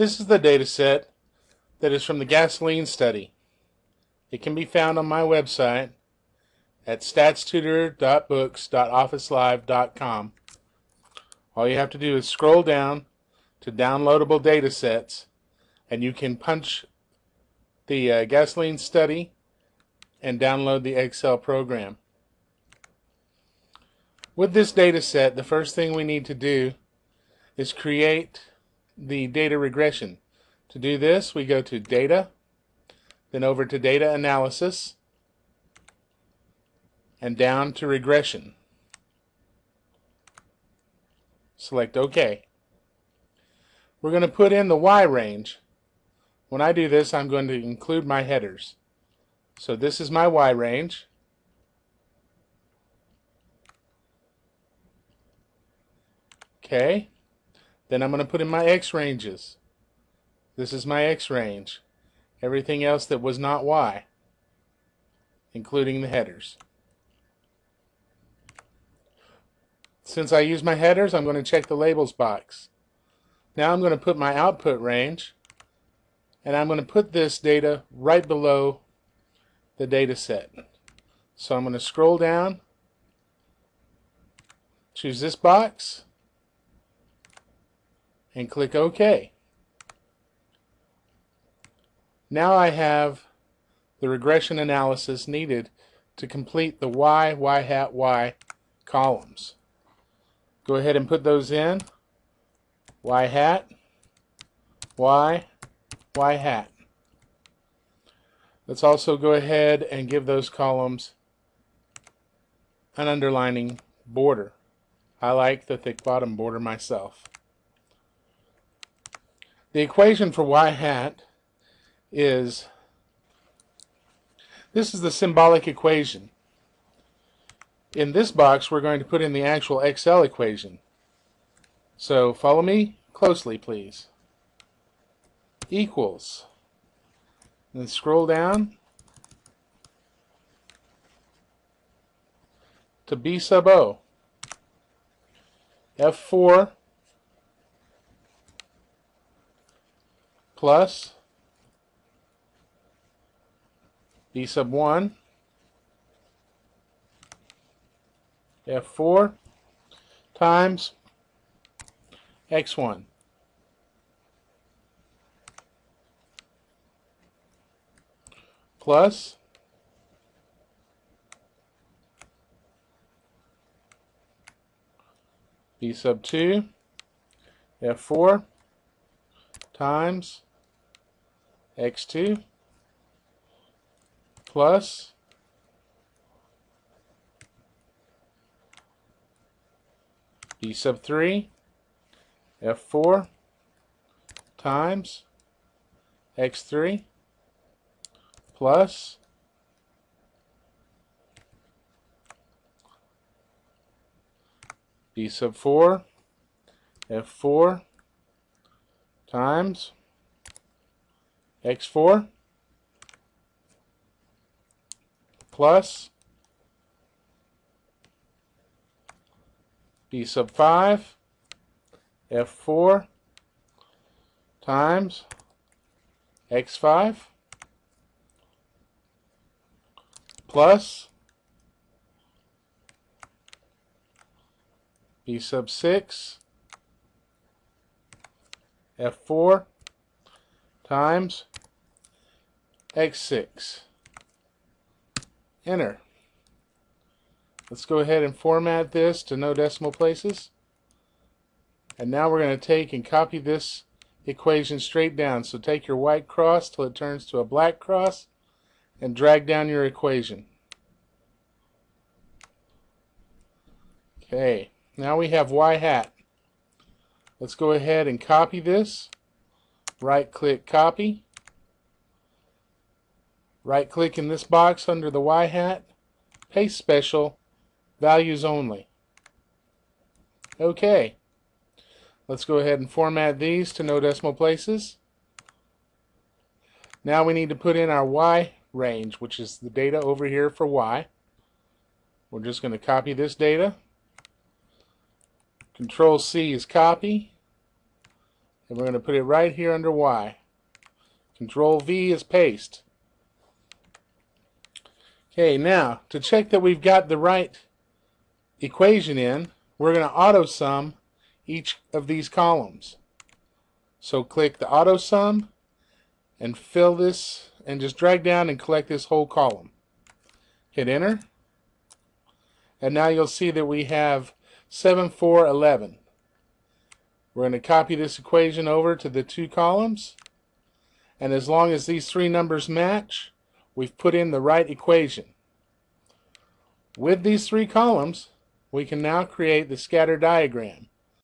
This is the data set that is from the gasoline study. It can be found on my website at statstutor.books.officelive.com. All you have to do is scroll down to downloadable data sets and you can punch the uh, gasoline study and download the Excel program. With this data set, the first thing we need to do is create the data regression. To do this, we go to Data, then over to Data Analysis, and down to Regression. Select OK. We're going to put in the Y range. When I do this, I'm going to include my headers. So this is my Y range. Okay. Then I'm going to put in my X ranges. This is my X range. Everything else that was not Y, including the headers. Since I use my headers, I'm going to check the labels box. Now I'm going to put my output range, and I'm going to put this data right below the data set. So I'm going to scroll down, choose this box, and click OK. Now I have the regression analysis needed to complete the Y, Y hat, Y columns. Go ahead and put those in. Y hat, Y, Y hat. Let's also go ahead and give those columns an underlining border. I like the thick bottom border myself. The equation for y hat is, this is the symbolic equation. In this box, we're going to put in the actual Excel equation. So follow me closely, please. Equals. And scroll down to B sub O. F4 plus B sub 1 F4 times X1 plus B sub 2 F4 times x2 plus. B sub 3 f4 times. X3 plus. B sub 4 f4 times x4 plus. B sub 5 f4 times x5 plus. B sub 6 f4 times x6. Enter. Let's go ahead and format this to no decimal places. And now we're going to take and copy this equation straight down. So take your white cross till it turns to a black cross and drag down your equation. Okay, now we have y hat. Let's go ahead and copy this right click copy right click in this box under the Y hat paste special values only. Okay. Let's go ahead and format these to no decimal places. Now we need to put in our Y range which is the data over here for Y. We're just going to copy this data. Control C is copy. And we're going to put it right here under Y. Control V is paste. Okay, now to check that we've got the right equation in, we're going to auto sum each of these columns. So click the auto sum and fill this and just drag down and collect this whole column. Hit enter. And now you'll see that we have 7, 4, 11. We're going to copy this equation over to the two columns. And as long as these three numbers match, we've put in the right equation. With these three columns, we can now create the scatter diagram.